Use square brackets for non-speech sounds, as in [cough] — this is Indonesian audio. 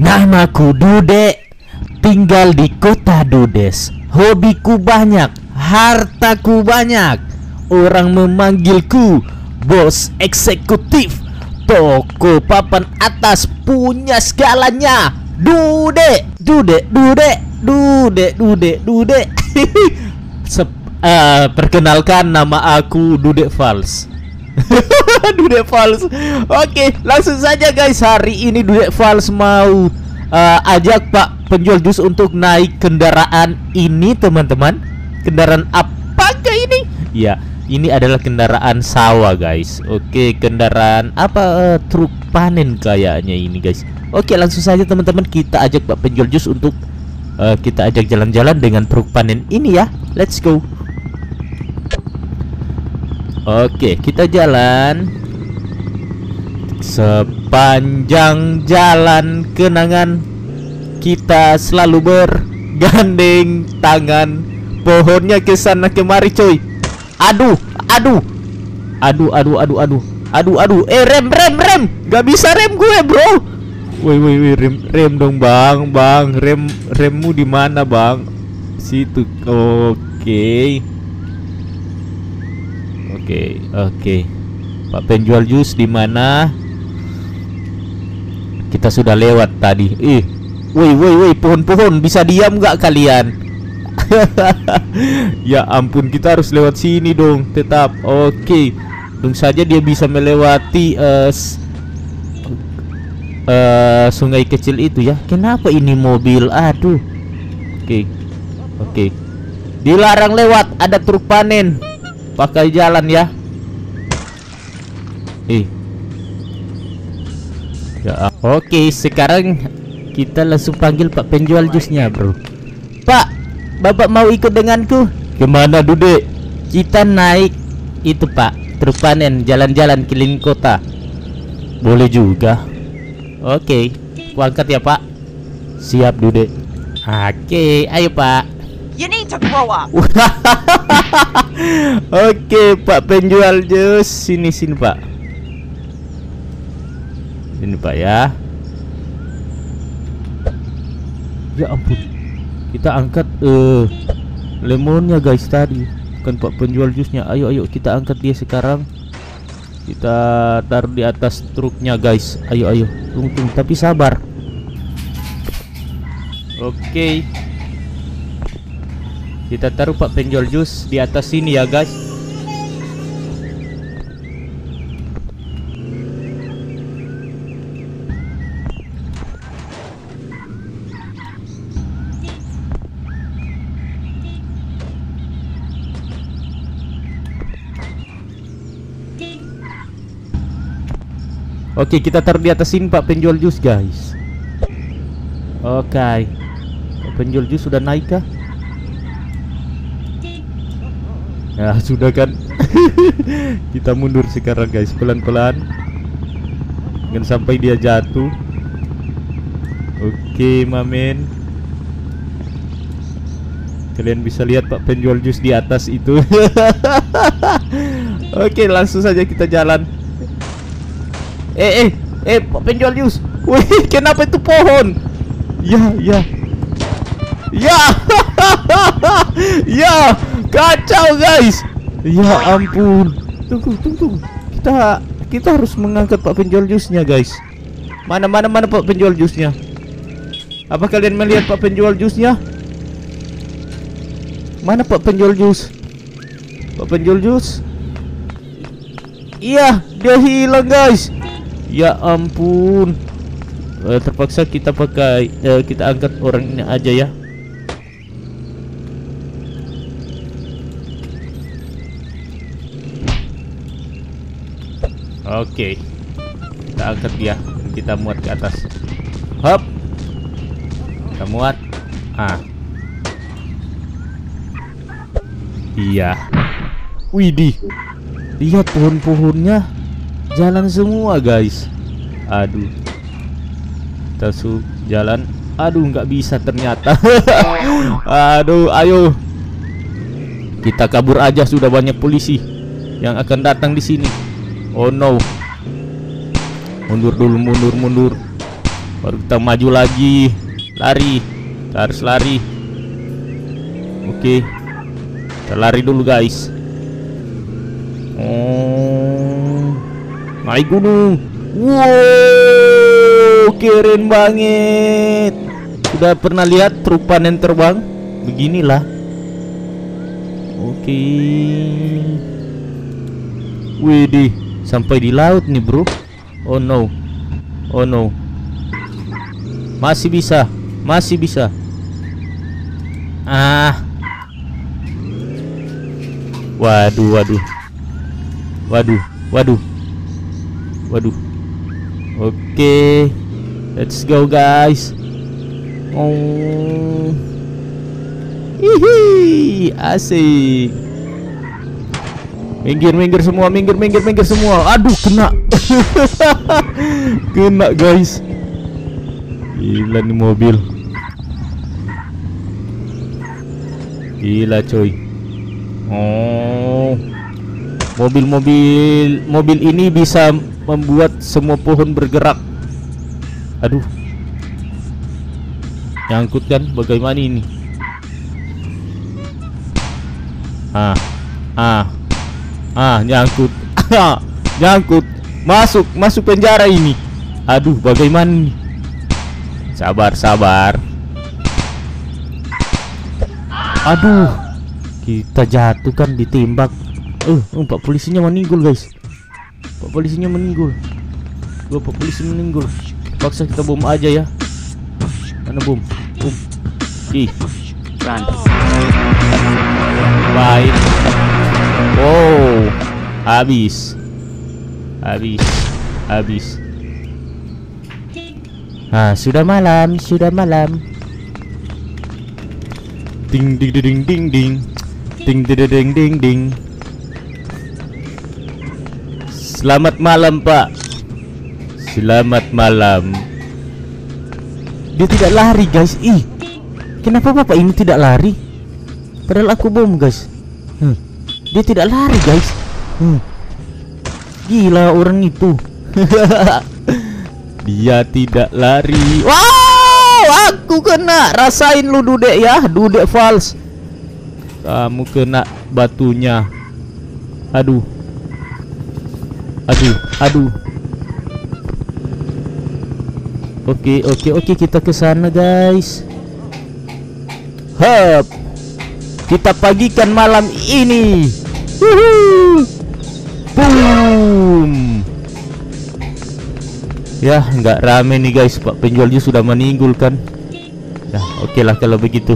Namaku Dude, tinggal di kota Dudes. Hobiku banyak, hartaku banyak. Orang memanggilku bos eksekutif. Toko papan atas punya segalanya. Dude, Dude, Dude, Dude, Dude, Dude. [laughs] Sep- eh, perkenalkan nama aku Dude Fals. [laughs] [laughs] Dude Fals. Oke, langsung saja guys. Hari ini Dude Fals mau eh, ajak Pak penjual jus untuk naik kendaraan ini, teman-teman. Kendaraan apakah ini? Ya, ini adalah kendaraan sawah, guys. Oke, kendaraan apa eh, truk panen kayaknya ini, guys. Oke, langsung saja teman-teman kita ajak Pak penjual jus untuk eh, kita ajak jalan-jalan dengan truk panen ini ya. Let's go. Oke, kita jalan sepanjang jalan kenangan kita selalu bergandeng tangan pohonnya ke sana kemari coy. Aduh, aduh. Aduh, aduh, aduh, aduh. Aduh, aduh. Eh, rem, rem, rem. Gak bisa rem gue, Bro. Woi, woi, woi, rem, rem dong, Bang. Bang, rem remmu di mana, Bang? Situ. Oke. Oke, oke. Pak penjual jus di mana? Kita sudah lewat tadi. Ih, woi, woi, woi, pohon-pohon bisa diam nggak kalian? [laughs] ya ampun, kita harus lewat sini dong. Tetap, oke. Tentu saja dia bisa melewati s- eh, sungai kecil itu ya. Kenapa ini mobil? Aduh. Oke, oke. Dilarang lewat, ada truk panen. Pakai jalan ya. Eh. Ya, oke, sekarang kita langsung panggil Pak penjual jusnya, Bro. Pak, Bapak mau ikut denganku? Ke mana, Dude? Kita naik itu, Pak. Truk panen jalan-jalan keliling kota. Boleh juga. Oke, aku angkat ya, Pak. Siap, Dude. Oke, ayo, Pak. You need to grow up. [laughs] Oke, Pak penjual jus, sini sini, Pak. Ini, Pak ya. Ya ampun. Kita angkat eh lemonnya guys tadi. Bukan Pak penjual jusnya. Ayo ayo kita angkat dia sekarang. Kita taruh di atas truknya guys. Ayo ayo. Tunggu tunggu tapi sabar. Oke. Kita taruh Pak penjual jus di atas sini ya guys. Oke, kita taruh di atas sini Pak. Penjual jus guys. Oke. Pak penjual jus sudah naik kah? Ya sudah kan? [laughs] Kita mundur sekarang guys. Pelan-pelan. Jangan sampai dia jatuh. Oke mamen Kalian bisa lihat pak penjual jus di atas itu. [laughs] Oke langsung saja kita jalan Eh eh eh penjual jus Wih [laughs] kenapa itu pohon? Ya ya. Ya. [laughs] Ya Kacau guys. Ya ampun. Tunggu tunggu. Kita kita harus mengangkat pak penjual jusnya guys. Mana mana mana pak penjual jusnya Apa kalian melihat pak penjual jusnya Mana pak penjual jus Pak penjual jus Iya dia hilang guys Ya ampun Eh, Terpaksa kita pakai eh, Kita angkat orang ini aja ya Oke. Kita angkat dia kita muat ke atas. Hop. Kita muat. Ah. Iya. Widih. Lihat pohon-pohonnya jalan semua, guys. Aduh. Kita jalan. Aduh, nggak bisa ternyata. [laughs] Aduh, ayo. Kita kabur aja sudah banyak polisi yang akan datang di sini. Oh no. Mundur dulu, mundur, mundur. Baru kita maju lagi. Lari. Kita harus lari. Oke. Kita lari dulu, guys. Oh. Naik gunung. Wow, keren banget. Sudah pernah lihat truk panen terbang? Beginilah. Oke. Widih, sampai di laut nih, Bro. Oh no. Oh no. Masih bisa. Masih bisa. Ah. Waduh, waduh. Waduh, waduh. Waduh. Oke. Let's go, guys. Oh. Hihi, asik. Minggir, minggir semua, minggir, minggir, minggir semua. Aduh, kena. [laughs] kena, guys. Gila nih mobil. Gila, coy. Oh. Mobil-mobil mobil ini bisa membuat semua pohon bergerak. Aduh. Nyangkut kan bagaimana ini? Ah. Ah. Ah, nyangkut. nyangkut. Masuk, masuk penjara ini. Aduh, bagaimana nih? Sabar, sabar. Aduh. Kita jatuh kan ditembak. Eh, uh, polisinya meninggal, guys. Pak polisinya meninggal. Dua Pak polisi meninggal. Paksa kita bom aja ya. Mana bom? Bom. Ih. Run. Baik. Oh, habis. Habis. Habis. Ah, sudah malam, sudah malam. Ding ding ding ding ding. Ding ding ding ding ding. Selamat malam, Pak. Selamat malam. Dia tidak lari, guys. Ih. Kenapa Bapak ini tidak lari? Padahal aku bom, guys. Hmm. Dia tidak lari, guys. Hmm. Gila orang itu. [laughs] Dia tidak lari. Wow, aku kena. Rasain lu dudek ya, dudek false. Kamu kena batunya. Aduh. Aduh, aduh. Oke, oke, oke, kita ke sana, guys. Hup. Kita pagikan malam ini. Boom. Ya, nggak rame nih guys. Pak penjualnya sudah meninggal kan. Ya, oke lah kalau begitu.